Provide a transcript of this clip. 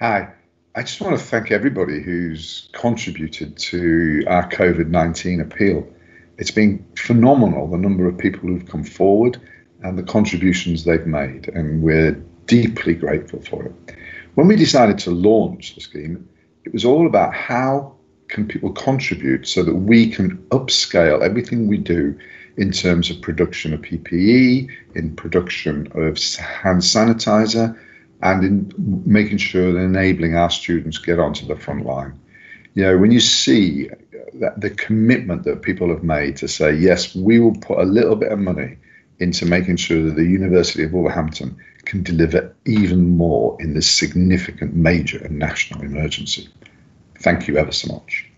Hi. I just want to thank everybody who's contributed to our COVID 19 appeal. It's been phenomenal the number of people who've come forward and the contributions they've made, and we're deeply grateful for it. When we decided to launch the scheme, it was all about how can people contribute so that we can upscale everything we do in terms of production of PPE, in production of hand sanitizer, and in making sure that enabling our students get onto the front line. You know, when you see that the commitment that people have made to say, yes, we will put a little bit of money into making sure that the University of Wolverhampton can deliver even more in this significant major and national emergency. Thank you ever so much.